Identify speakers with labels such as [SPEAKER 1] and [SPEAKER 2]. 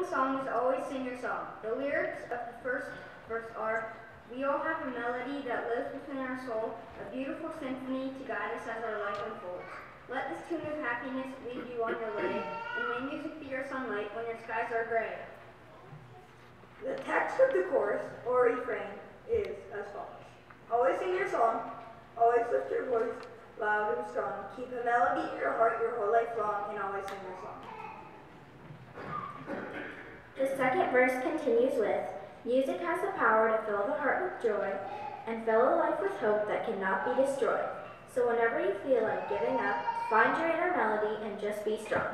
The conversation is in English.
[SPEAKER 1] opening song is Always Sing Your Song. The lyrics of the first verse are, We all have a melody that lives within our soul, a beautiful symphony to guide us as our life unfolds. Let this tune of happiness lead you on your way, and may music be your sunlight when your skies are gray.
[SPEAKER 2] The text of the chorus or refrain is as follows. Always sing your song, always lift your voice loud and strong. Keep a melody in your heart your whole life long and always sing your song.
[SPEAKER 3] The second verse continues with, Music has the power to fill the heart with joy and fill a life with hope that cannot be destroyed. So whenever you feel like giving up, find your inner melody and just be strong.